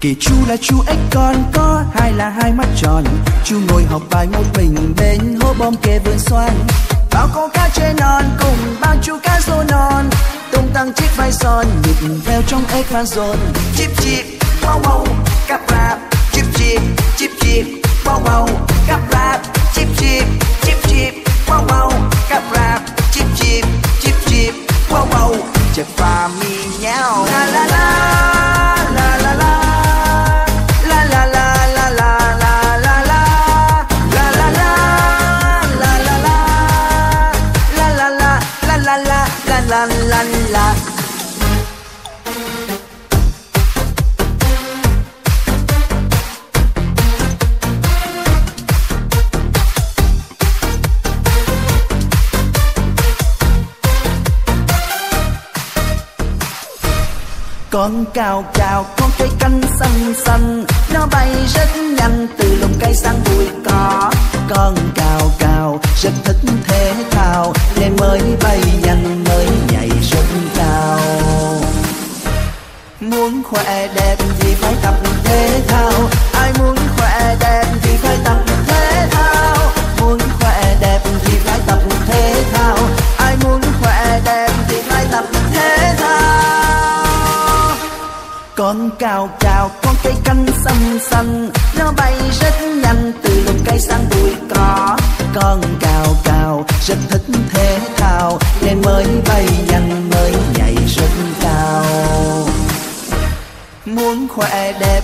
kì chú là chú ếch con có hai là hai mắt tròn. Chú ngồi học bài một mình bên hố bom kê vườn xoan. Bao con cá trên non cùng bao chú cá rô non. Tung tăng chiếc vai son nhịp theo trong ếch phan rôn Chip chip, wow wow, cặp rạp. Chip chip, chip chip, wow wow, cặp rạp. Con cao cao con cây canh xanh xanh. Nó bay rất nhanh, từ lùm cây sang bụi cỏ. Con cao cao, rất thích thể thao. Nên mới bay nhanh, mới nhảy rất cao. Muốn khỏe đẹp thì phải tập thể thao. Ai muốn khỏe đẹp thì phải tập Con cao cao, con cây canh xanh xanh. Nó bay rất nhanh, từ lùm cây sang bụi cỏ. Con cao cao, rất thích thể thao. Nên mới bay nhanh, mới nhảy rất cao. Muốn khỏe đẹp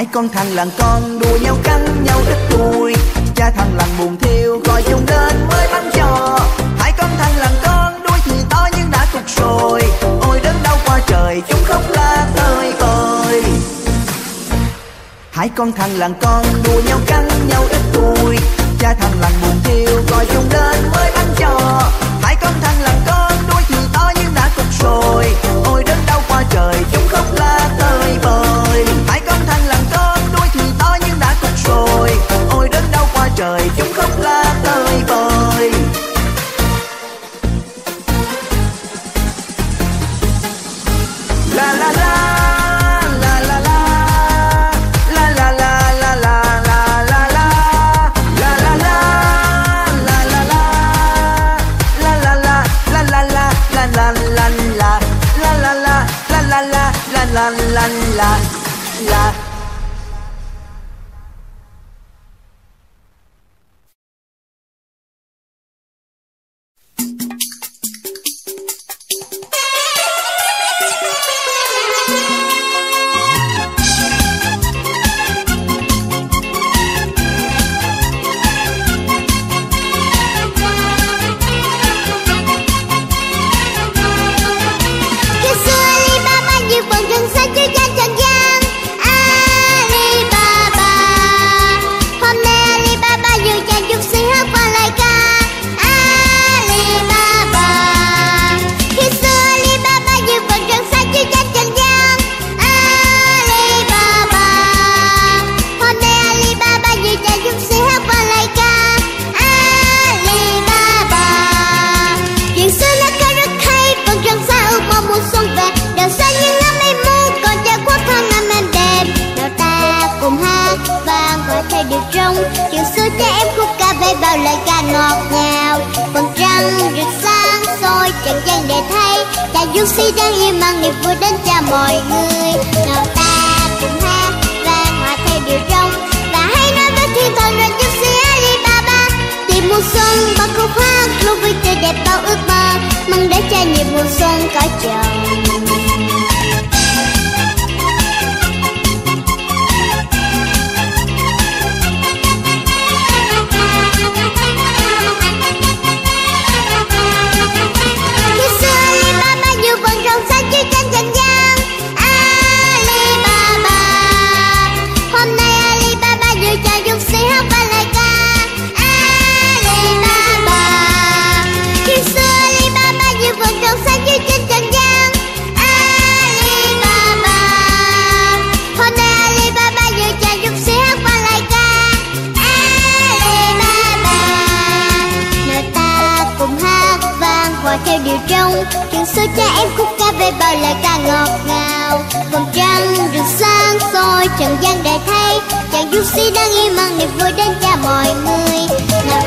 Hai con thằng làng con đua nhau cắn nhau rất vui. Cha thằng làng buồn thiêu, gọi chung lên mới bắn cho Hai con thằng làng con đuôi thì to nhưng đã cục rồi. Ôi, đớn đau qua trời, chúng khóc la tơi bời. Hai con thằng làng con đua nhau cắn trong Chuyện xưa cha em khúc ca về bao lời ca ngọt ngào. Vầng trăng rực sáng soi trần gian để thấy Cha du si đang yêu mang niềm vui đến cho mọi người. Nào ta cùng hát vang hòa theo điệu trong Và hãy nói với thiên thần rằng du si Alibaba, Tìm mùa xuân bằng khúc hát luôn vui tươi đẹp bao ước mơ mang đến cho nhiều mùa xuân có chồng. Chuyện cha em khúc ca về bao lời ca ngọt ngào. Vầng trăng được sáng soi, trần gian để thấy chàng du si đang im mang niềm vui đến cho mọi người. Nào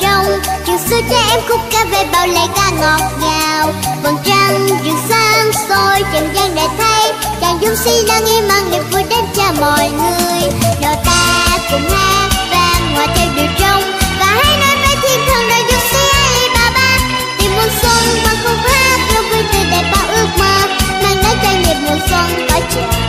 chiều trong chuyện xưa cha em khúc ca về bao lệ ca ngọt ngào. Vầng trăng rực sáng soi trần gian để thấy chàng dung si đang nghe mang niềm vui đến cho mọi người. Nào ta cùng hát vang hòa theo điều trong, và hãy nói với thiên thần đời dung si alibaba. Tìm mùa xuân bằng khúc hát luôn vui tươi đẹp bao ước mơ, mang đến cho nhịp mùa xuân có trời